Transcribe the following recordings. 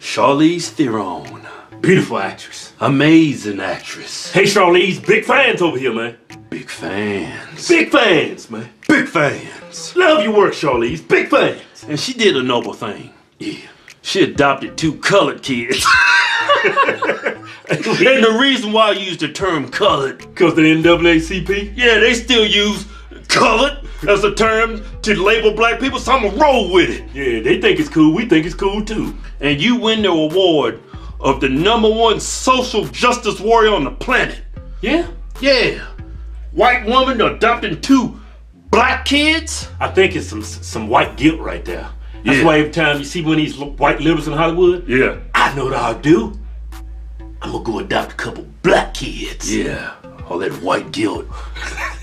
Charlize Theron. Beautiful actress. Amazing actress. Hey, Charlize, big fans over here, man. Big fans. Big fans, man. Big fans. Love your work, Charlize. Big fans. And she did a noble thing. Yeah. She adopted two colored kids. and the reason why I use the term colored, Because the NAACP? yeah, they still use colored as a term to label black people, so I'm gonna roll with it. Yeah, they think it's cool. We think it's cool too. And you win the award of the number one social justice warrior on the planet. Yeah? Yeah. White woman adopting two black kids? I think it's some some white guilt right there. That's Yeah. why every time you see one of these white liberals in Hollywood, Yeah. I know what I'll do. I'm gonna go adopt a couple black kids. Yeah. All that white guilt.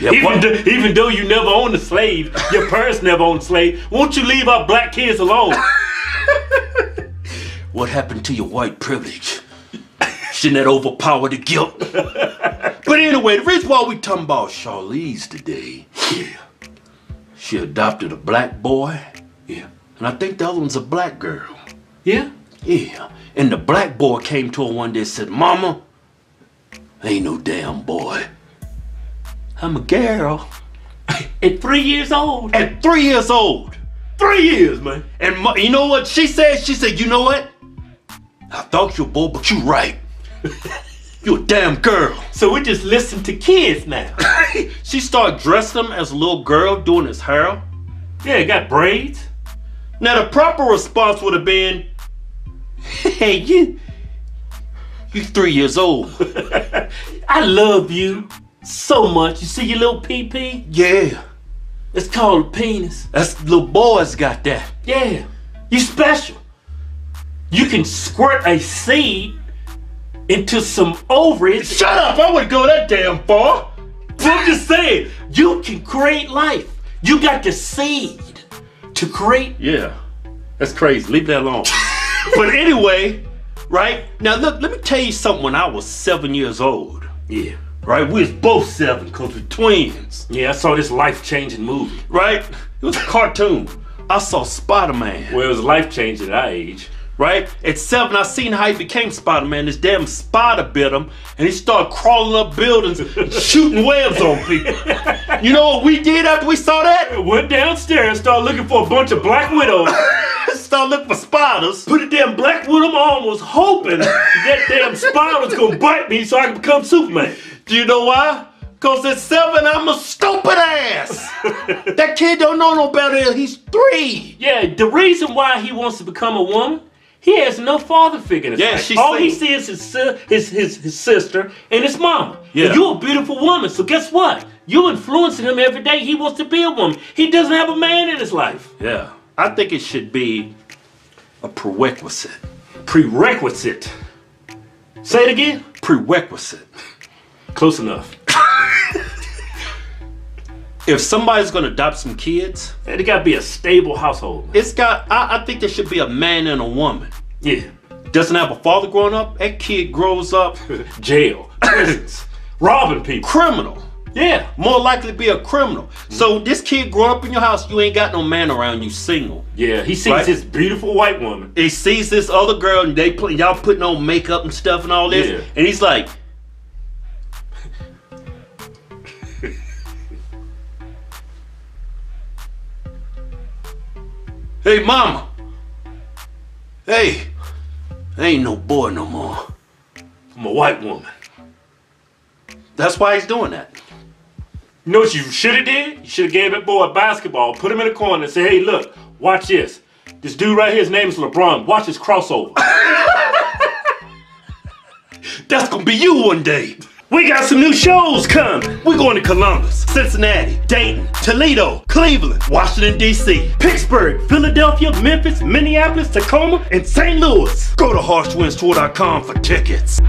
yeah, Even, though, even though you never owned a slave, your parents never owned a slave, won't you leave our black kids alone? what happened to your white privilege? Shouldn't that overpower the guilt? but anyway, the reason why we talking about Charlize today, yeah, she adopted a black boy, yeah, and I think the other one's a black girl. yeah. Yeah. And the black boy came to her one day and said, Mama, ain't no damn boy. I'm a girl. At three years old. At three years old. Three years, man. And mo- you know what she said? She said, you know what? I thought you a boy, but you right. you a damn girl. So we just listen to kids now. she started dressing him as a little girl doing his hair. Yeah, got braids. Now the proper response would have been, hey, you, you three years old. I love you so much. You see your little pee-pee? yeah, It's called a penis. that's little boys got that. Yeah, you special. You can squirt a seed into some ovaries. Shut up! I wouldn't go that damn far. I'm just saying, you can create life. You got the seed to create. Yeah, that's crazy. Leave that alone. but anyway, right now, look, let me tell you something. When I was seven years old, Yeah. Right, we was both seven because we're twins, Yeah, I saw this life-changing movie. right? It was a cartoon. I saw Spider-Man, Well, it was life-changing at our age. right? At seven, I seen how he became Spider-Man. This damn spider bit him, and he started crawling up buildings, and shooting webs on people. You know what we did after we saw that? Went downstairs, and started looking for a bunch of black widows. Started looking for spiders. Put a damn black widow on, was hoping that damn spider was gonna bite me so I could become Superman. Do you know why? Cause at seven, I'm a stupid ass. that kid don't know no better. He's three. Yeah, the reason why he wants to become a woman, he has no father figure in his Yeah, life. she's All he sees is his, si- his his his sister and his mama. Yeah. And you're a beautiful woman, so guess what? You're influencing him every day. He wants to be a woman. He doesn't have a man in his life. Yeah, I think it should be a prerequisite. Prerequisite. Say it again. Prerequisite. Close enough. If somebody's gonna adopt some kids, it got to be a stable household. it's got. I, I think there should be a man and a woman. Yeah. Doesn't have a father growing up. That kid grows up Jail. Prisons. Robbing people. criminal. Yeah. More likely to be a criminal. So this kid growing up in your house, you ain't got no man around you, single. Yeah. He sees Right. this beautiful white woman. he sees this other girl and they put y'all putting on makeup and stuff and all this, Yeah. and he's like, "Hey, mama, hey, I ain't no boy no more." I'm a white woman. That's why he's doing that. You know what you should have did? You should have gave that boy a basketball, put him in a corner, and say, "Hey, look, watch this. This dude right here, his name is LeBron. Watch his crossover." That's gonna be you one day. We got some new shows coming. We're going to Columbus, Cincinnati, Dayton, Toledo, Cleveland, Washington, D.C. Pittsburgh, Philadelphia, Memphis, Minneapolis, Tacoma, and St. Louis. Go to hodgetwinstour.com for tickets.